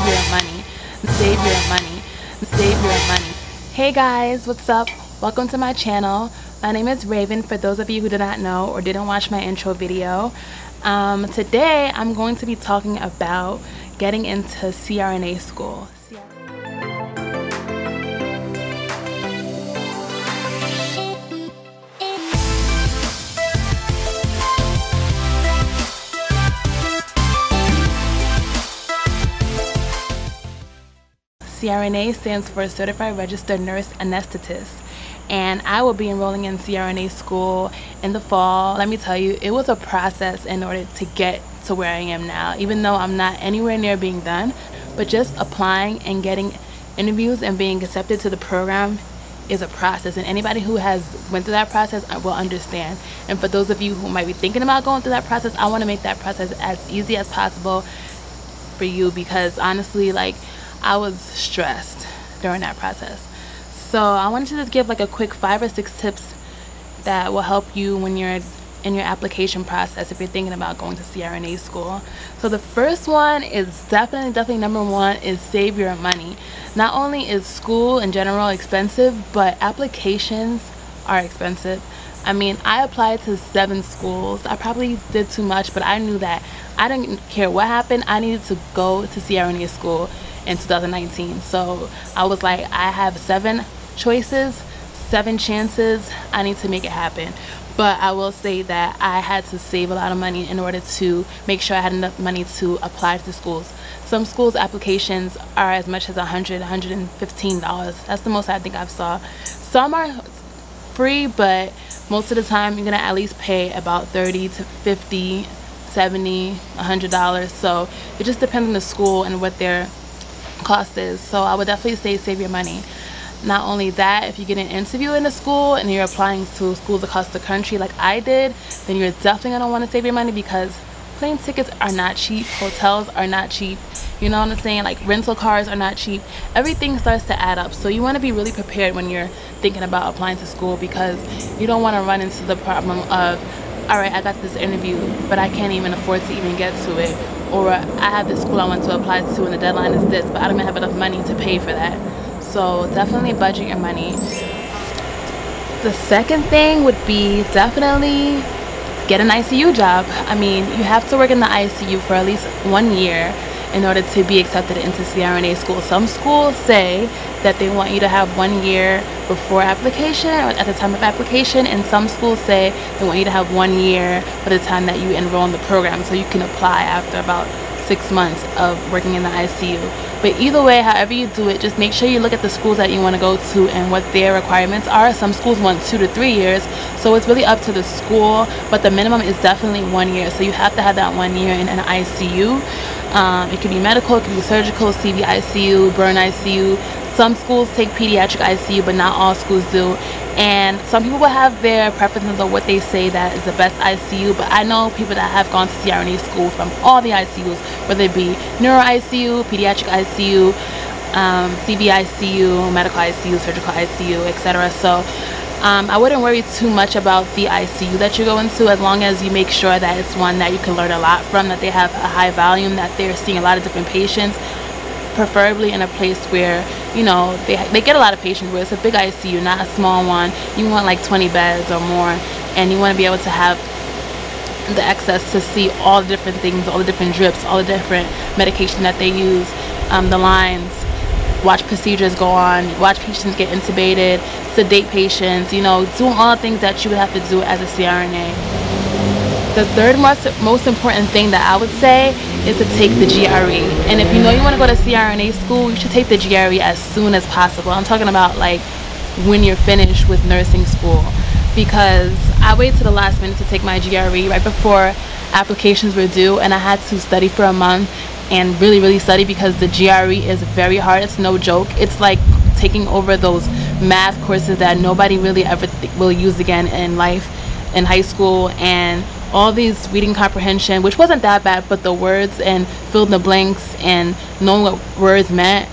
save your money, save your money, save your money. Hey guys, what's up? Welcome to my channel. My name is Rhaven for those of you who did not know or didn't watch my intro video. Um, today I'm going to be talking about getting into CRNA school. CRNA stands for Certified Registered Nurse Anesthetist and I will be enrolling in CRNA school in the fall. Let me tell you, it was a process in order to get to where I am now, even though I'm not anywhere near being done. But just applying and getting interviews and being accepted to the program is a process and anybody who has went through that process uh, will understand and for those of you who might be thinking about going through that process I want to make that process as easy as possible for you because honestly like I was stressed during that process. So I wanted to just give like a quick five or six tips that will help you when you're in your application process if you're thinking about going to CRNA school. So the first one is definitely, definitely number one is save your money. Not only is school in general expensive, but applications are expensive. I mean, I applied to seven schools. I probably did too much, but I knew that I didn't care what happened. I needed to go to CRNA school in 2019. So I was like, I have seven choices, seven chances. I need to make it happen. But I will say that I had to save a lot of money in order to make sure I had enough money to apply to schools. Some schools applications are as much as $100, $115. That's the most I think I've saw. Some are free, but most of the time you're gonna at least pay about 30 to 50 70 100 dollars so it just depends on the school and what their cost is so i would definitely say save your money. Not only that if you get an interview in a school and you're applying to schools across the country like i did then you're definitely going to want to save your money because plane tickets are not cheap hotels are not cheap you know what i'm saying? Like rental cars are not cheap. Everything starts to add up. So you want to be really prepared when you're thinking about applying to school because you don't want to run into the problem of all right i got this interview but i can't even afford to even get to it or I have this school I want to apply to and the deadline is this, but I don't even have enough money to pay for that. So definitely budget your money. The second thing would be definitely get an ICU job. I mean, you have to work in the ICU for at least one year in order to be accepted into CRNA school. Some schools say that they want you to have one year before application or at the time of application and some schools say they want you to have one year by the time that you enroll in the program so you can apply after about six months of working in the ICU. But either way, however you do it, just make sure you look at the schools that you want to go to and what their requirements are. Some schools want two to three years, so it's really up to the school, but the minimum is definitely one year. So you have to have that one year in an ICU. Um, it could be medical, it could be surgical, CV ICU, burn ICU. Some schools take pediatric ICU, but not all schools do. And some people will have their preferences on what they say that is the best ICU, but I know people that have gone to CRNA school from all the ICUs, whether it be neuro ICU, pediatric ICU, um, CV ICU, medical ICU, surgical ICU, etc. So um, I wouldn't worry too much about the ICU that you go into as long as you make sure that it's one that you can learn a lot from, that they have a high volume, that they're seeing a lot of different patients, preferably in a place where, you know, they, they get a lot of patients where it's a big ICU, not a small one. You want like 20 beds or more, and you want to be able to have the access to see all the different things, all the different drips, all the different medication that they use, um, the lines, watch procedures go on, watch patients get intubated, sedate patients, you know, doing all the things that you would have to do as a CRNA. The third most, most important thing that I would say is to take the GRE. And if you know you want to go to CRNA school, you should take the GRE as soon as possible. I'm talking about like when you're finished with nursing school because I waited to the last minute to take my GRE right before applications were due and I had to study for a month and really really study because the GRE is very hard. It's no joke. It's like taking over those math courses that nobody really ever will use again in life in high school and all these reading comprehension which wasn't that bad but the words and fill in the blanks and knowing what words meant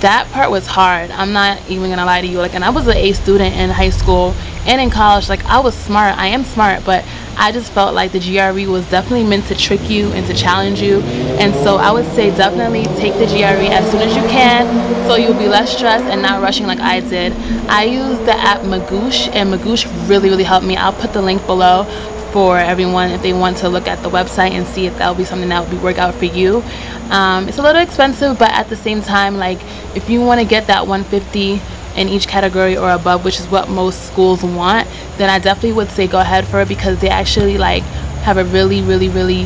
that part was hard. I'm not even gonna lie to you. Like and i was an a student in high school and in college like i was smart. I am smart but I just felt like the GRE was definitely meant to trick you and to challenge you. And so I would say definitely take the GRE as soon as you can so you'll be less stressed and not rushing like I did. I used the app Magoosh and Magoosh really, really helped me. I'll put the link below for everyone if they want to look at the website and see if that'll be something that would be work out for you. Um, it's a little expensive, but at the same time, like if you want to get that 150 in each category or above, which is what most schools want, then I definitely would say go ahead for it because they actually like have a really, really, really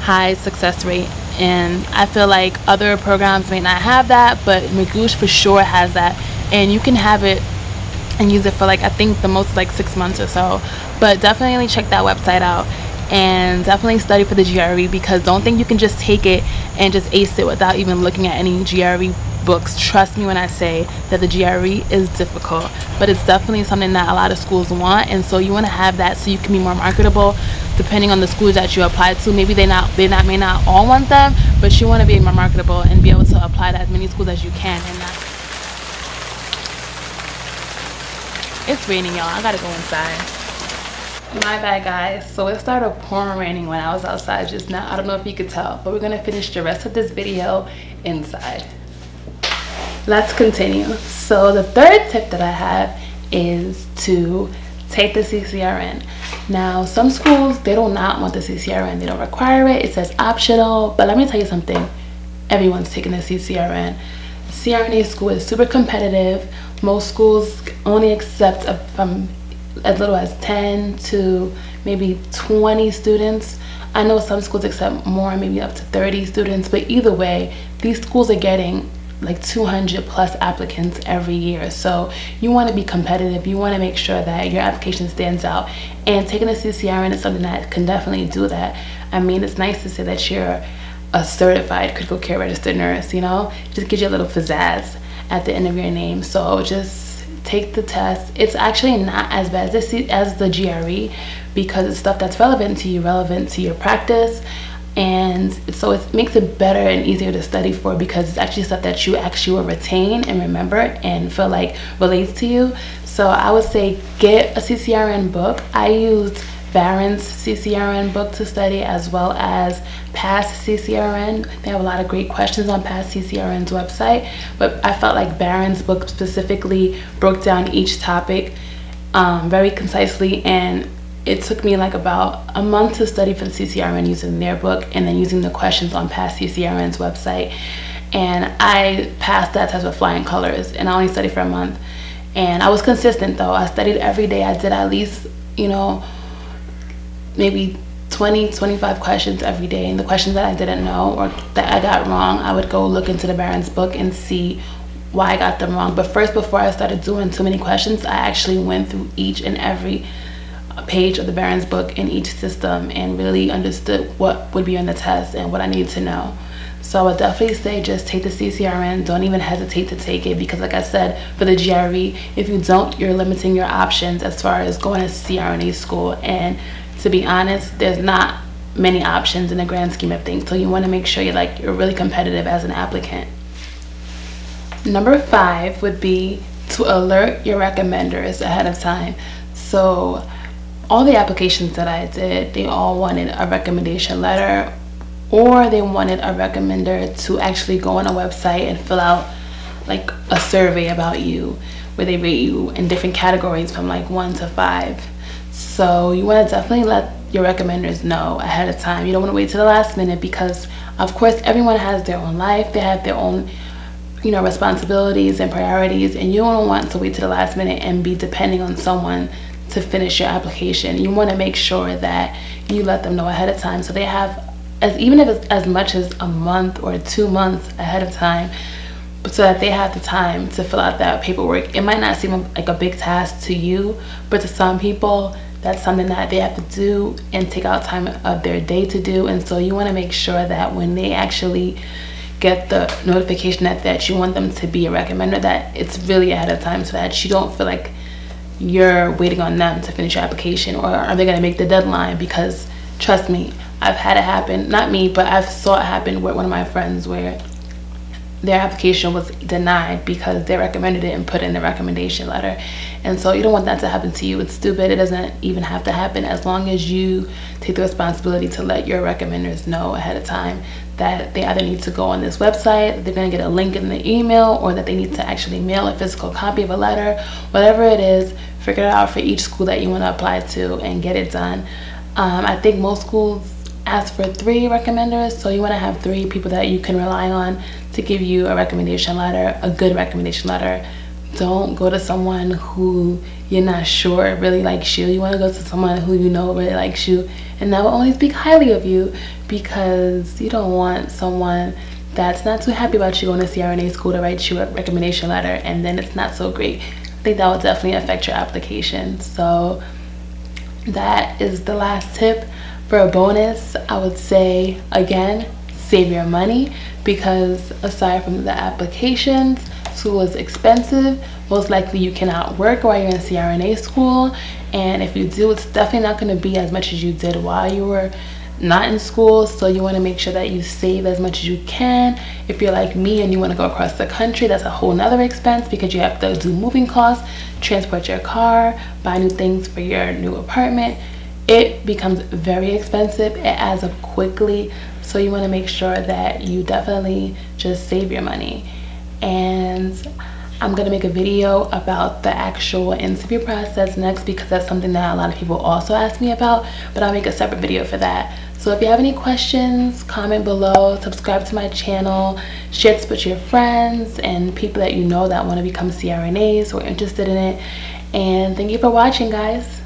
high success rate. And I feel like other programs may not have that, but Magoosh for sure has that. And you can have it and use it for like I think the most like six months or so. But definitely check that website out and definitely study for the GRE because don't think you can just take it and just ace it without even looking at any GRE books. Trust me when I say that the GRE is difficult, but it's definitely something that a lot of schools want, and so you want to have that so you can be more marketable. Depending on the schools that you apply to, maybe they not they not may not all want them, but you want to be more marketable and be able to apply to as many schools as you can. And that it's raining, y'all. I gotta go inside. My bad, guys. So it started pouring raining when I was outside just now. I don't know if you could tell, but we're gonna finish the rest of this video inside let's continue. So the third tip that i have is to take the ccrn now some schools they do not want the ccrn they don't require it. It says optional but let me tell you something. Everyone's taking the ccrn crna school is super competitive. Most schools only accept from as little as 10 to maybe 20 students. I know some schools accept more, maybe up to 30 students, but either way, these schools are getting like 200 plus applicants every year. So you want to be competitive. You want to make sure that your application stands out. And taking a CCRN is something that can definitely do that. I mean it's nice to say that you're a certified critical care registered nurse you know? Just gives you a little pizzazz at the end of your name. So just take the test. It's actually not as bad as the, as the GRE because it's stuff that's relevant to you relevant to your practice and so it makes it better and easier to study for because it's actually stuff that you actually will retain and remember and feel like relates to you so i would say get a ccrn book i used Barron's CCRN book to study as well as Pass CCRN. They have a lot of great questions on Pass CCRN's website, but I felt like Barron's book specifically broke down each topic um, very concisely and it took me like about a month to study for the CCRN using their book and then using the questions on Pass CCRN's website. And I passed that test with flying colors and I only studied for a month. And I was consistent though. I studied every day. I did at least, you know, maybe 20, 25 questions every day. And the questions that I didn't know or that I got wrong, I would go look into the Barron's book and see why I got them wrong. But first, before I started doing too many questions, I actually went through each and every page of the Barron's book in each system and really understood what would be on the test and what I needed to know. So I would definitely say just take the CCRN. Don't even hesitate to take it because like I said, for the GRE, if you don't, you're limiting your options as far as going to CRNA school. And to be honest, there's not many options in the grand scheme of things. So you want to make sure you're like you're really competitive as an applicant. Number five would be to alert your recommenders ahead of time. So all the applications that I did, they all wanted a recommendation letter or they wanted a recommender to actually go on a website and fill out like a survey about you where they rate you in different categories from like one to five. So you want to definitely let your recommenders know ahead of time. You don't want to wait to the last minute because of course everyone has their own life. They have their own you know responsibilities and priorities and you don't want to wait to the last minute and be depending on someone to finish your application. You want to make sure that you let them know ahead of time so they have as even if it's as much as a month or two months ahead of time so that they have the time to fill out that paperwork. It might not seem like a big task to you, but to some people, that's something that they have to do and take out time of their day to do. And so you want to make sure that when they actually get the notification that, that you want them to be a recommender, that it's really ahead of time so that you don't feel like you're waiting on them to finish your application or are they going to make the deadline because trust me i've had it happen not me but i've saw it happen with one of my friends where their application was denied because they recommended it and put in the recommendation letter. And so you don't want that to happen to you. It's stupid. It doesn't even have to happen as long as you take the responsibility to let your recommenders know ahead of time that they either need to go on this website, they're going to get a link in the email, or that they need to actually mail a physical copy of a letter. Whatever it is, figure it out for each school that you want to apply to and get it done. Um, I think most schools ask for three recommenders, so you want to have three people that you can rely on to give you a recommendation letter, a good recommendation letter. Don't go to someone who you're not sure really likes you. You want to go to someone who you know really likes you and that will only speak highly of you because you don't want someone that's not too happy about you going to CRNA school to write you a recommendation letter and then it's not so great. I think that will definitely affect your application. So that is the last tip. For a bonus, I would say again, save your money because aside from the applications, school is expensive. Most likely you cannot work while you're in CRNA school. And if you do, it's definitely not going to be as much as you did while you were not in school. So you want to make sure that you save as much as you can. If you're like me and you want to go across the country, that's a whole nother expense because you have to do moving costs, transport your car, buy new things for your new apartment. It becomes very expensive. It adds up quickly. So you want to make sure that you definitely just save your money. And I'm to make a video about the actual interview process next because that's something that a lot of people also ask me about. But I'll make a separate video for that. So if you have any questions, comment below, subscribe to my channel, share this with your friends and people that you know that want to become CRNAs or interested in it. And thank you for watching, guys.